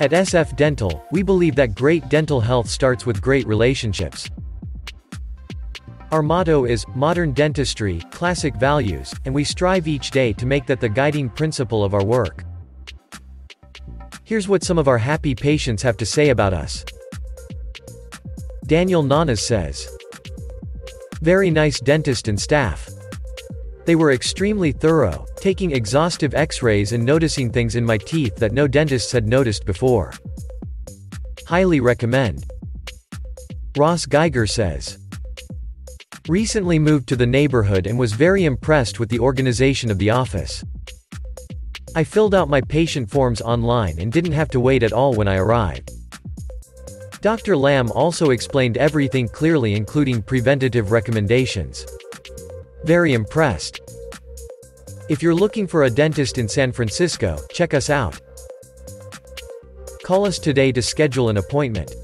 At SF Dental, we believe that great dental health starts with great relationships. Our motto is, Modern Dentistry, Classic Values, and we strive each day to make that the guiding principle of our work. Here's what some of our happy patients have to say about us. Daniel Nanas says. Very nice dentist and staff. They were extremely thorough, taking exhaustive x-rays and noticing things in my teeth that no dentists had noticed before. Highly recommend. Ross Geiger says. Recently moved to the neighborhood and was very impressed with the organization of the office. I filled out my patient forms online and didn't have to wait at all when I arrived. Dr. Lam also explained everything clearly including preventative recommendations. Very impressed. If you're looking for a dentist in San Francisco, check us out. Call us today to schedule an appointment.